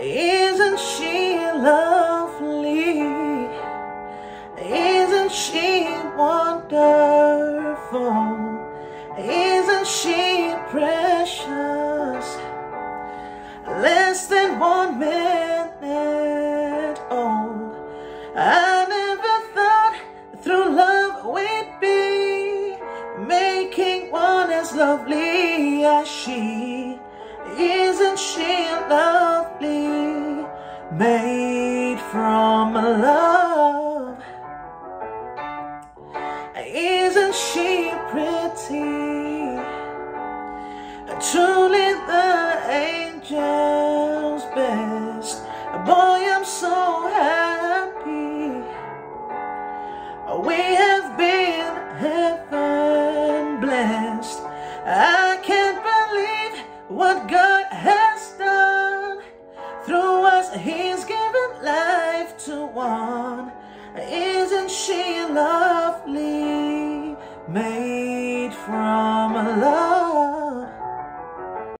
Isn't she lovely? Isn't she wonderful? Isn't she precious? Less than one minute old. I never thought through love we'd be making one as lovely as she. Isn't she lovely? Made from love. Isn't she pretty? Truly the angel's best. Boy, I'm so happy. We have been heaven blessed. I what God has done. Through us, He's given life to one. Isn't she lovely? Made from love.